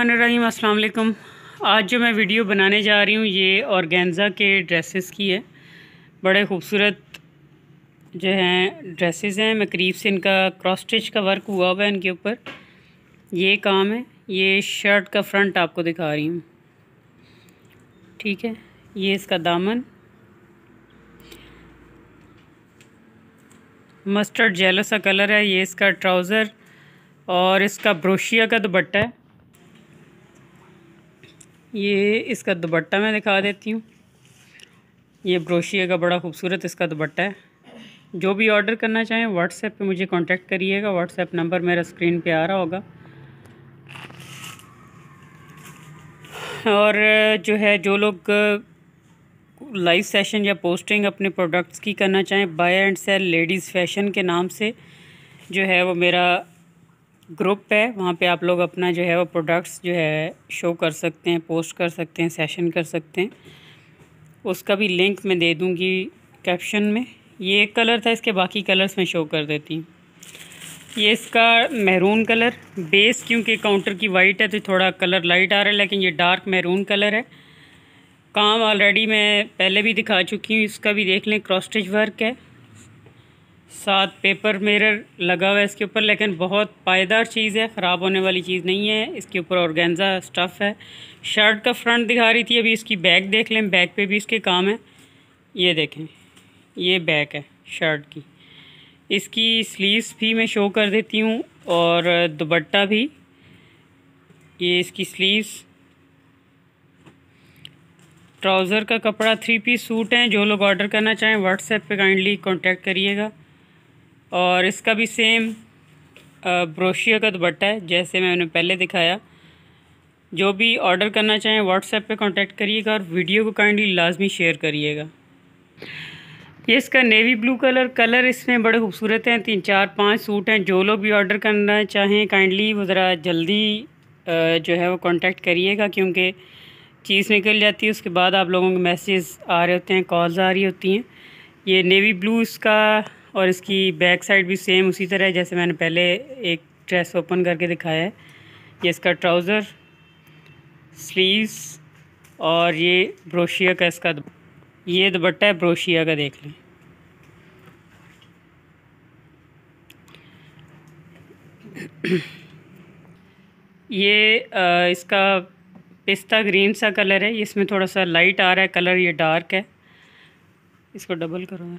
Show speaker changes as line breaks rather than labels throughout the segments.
रहीम अस्सलाम वालेकुम आज जो मैं वीडियो बनाने जा रही हूँ, ये ऑर्गेन्ज़ा के ड्रेसेस की है। बड़े खूबसूरत जो हैं ड्रेसेस हैं। मैं करीब से इनका क्रॉस स्टिच का वर्क हुआ हुआ है इनके ऊपर। ये काम है। ये शर्ट का फ्रंट आपको दिखा रही हूँ। ठीक है। ये इसका दामन। मस्टर्ड जेलो सा कलर है। ये इसका ट्राउज़र और इसका ब्रोशिया का दुपट्टा है। ये इसका दुपट्टा मैं दिखा देती हूँ। ये ब्रोशिया का बड़ा खूबसूरत इसका दुपट्टा है। जो भी ऑर्डर करना चाहें व्हाट्सएप पे मुझे कांटेक्ट करिएगा। व्हाट्सएप नंबर मेरा स्क्रीन पे आ रहा होगा। और जो है, जो लोग लाइव सेशन या पोस्टिंग अपने प्रोडक्ट्स की करना चाहें buy and sell ladies fashion के नाम से, जो है वो मेरा ग्रुप है, वहाँ पे आप लोग अपना जो है वो प्रोडक्ट्स जो है शो कर सकते हैं पोस्ट कर सकते हैं सेशन कर सकते हैं। उसका भी लिंक मैं दे दूँगी कैप्शन में। ये एक कलर था, इसके बाकी कलर्स मैं शो कर देती हूँ। ये इसका महरून कलर बेस क्योंकि काउंटर की वाइट है तो थोड़ा कलर लाइट आ रहा है, लेकिन ये डार्क महरून कलर है। काम ऑलरेडी मैं पहले भी दिखा चुकी हूँ, इसका भी देख लें क्रॉस स्टिच वर्क है। साथ पेपर मिरर लगा हुआ है इसके ऊपर, लेकिन बहुत पायदार चीज़ है, ख़राब होने वाली चीज़ नहीं है। इसके ऊपर ऑर्गेन्जा स्टफ़ है। शर्ट का फ्रंट दिखा रही थी, अभी इसकी बैक देख लें। बैक पे भी इसके काम है। ये देखें, ये बैक है शर्ट की। इसकी स्लीव्स भी मैं शो कर देती हूँ, और दुबट्टा भी। ये इसकी स्लीव्स। ट्राउज़र का कपड़ा थ्री पीस सूट हैं। जो लोग ऑर्डर करना चाहें, व्हाट्सएप पे काइंडली कांटेक्ट करिएगा। और इसका भी सेम ब्रोशिया का दुपट्टा है, जैसे मैंने पहले दिखाया। जो भी ऑर्डर करना चाहें व्हाट्सएप पे कांटेक्ट करिएगा और वीडियो को काइंडली लाजमी शेयर करिएगा। ये इसका नेवी ब्लू कलर कलर इसमें बड़े खूबसूरत हैं, तीन, चार, पाँच सूट हैं। जो लोग भी ऑर्डर करना चाहें काइंडली वो ज़रा जल्दी जो है वो कांटेक्ट करिएगा, क्योंकि चीज़ निकल जाती है, उसके बाद आप लोगों के मैसेज आ रहे होते हैं कॉल्स आ रही होती हैं। ये नेवी ब्लू इसका और इसकी बैक साइड भी सेम उसी तरह है जैसे मैंने पहले एक ड्रेस ओपन करके दिखाया है। ये इसका ट्राउज़र स्लीव्स और ये ब्रोशिया का इसका ये दुपट्टा है ब्रोशिया का देख लें। ये आ, इसका पिस्ता ग्रीन सा कलर है। इसमें थोड़ा सा लाइट आ रहा है कलर ये डार्क है। इसको डबल करो यार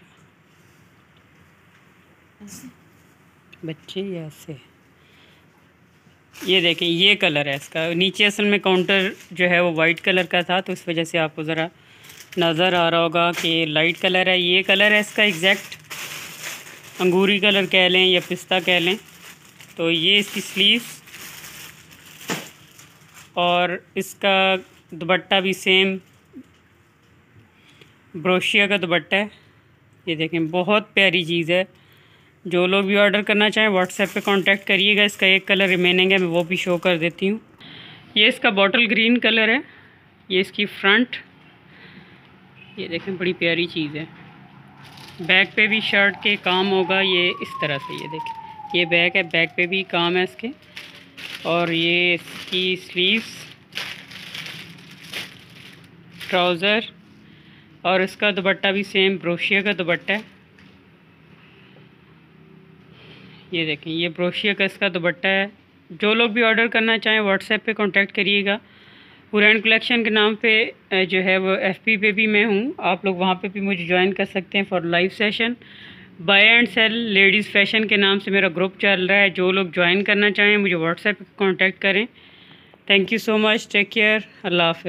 बच्चे ऐसे। ये देखें, ये कलर है इसका। नीचे असल में काउंटर जो है वो वाइट कलर का था तो इस वजह से आपको ज़रा नज़र आ रहा होगा कि लाइट कलर है। ये कलर है इसका एग्जैक्ट अंगूरी कलर कह लें या पिस्ता कह लें। तो ये इसकी स्लीव और इसका दुपट्टा भी सेम। ब्रोशिया का दुपट्टा है। ये देखें, बहुत प्यारी चीज़ है। जो लोग भी ऑर्डर करना चाहें व्हाट्सएप पे कांटेक्ट करिएगा। इसका एक कलर रिमेनिंग है, मैं वो भी शो कर देती हूँ। ये इसका बॉटल ग्रीन कलर है। ये इसकी फ्रंट ये देखें, बड़ी प्यारी चीज़ है। बैक पे भी शर्ट के काम होगा, ये इस तरह से, ये देखें। ये बैक है बैक पे भी काम है इसके। और ये इसकी स्लीव्स ट्राउज़र और इसका दुपट्टा भी सेम ब्रोशिया का दुपट्टा है। ये देखें, ये ब्रोशिया का इसका दुपट्टा है। जो लोग भी ऑर्डर करना चाहें व्हाट्सएप पे कांटेक्ट करिएगा। पुरान कलेक्शन के नाम पे जो है वो एफपी पे भी मैं हूँ। आप लोग वहाँ पे भी मुझे ज्वाइन कर सकते हैं for live session buy and sell ladies fashion के नाम से मेरा ग्रुप चल रहा है। जो लोग ज्वाइन करना चाहें, मुझे व्हाट्सएप पर कॉन्टेक्ट करें। Thank you so much take care Allah half